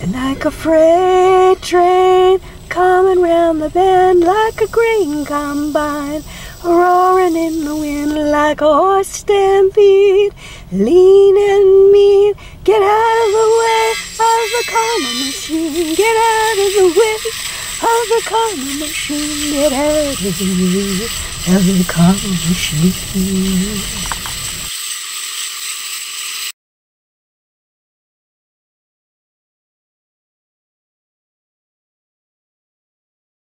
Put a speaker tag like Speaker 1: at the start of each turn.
Speaker 1: And Like a freight train coming round the bend, like a grain combine roaring in the wind, like a horse stampede, lean and mean. Get out of the way of the karma machine. Get out of the way of the karma machine. Get out of the way of the karma machine.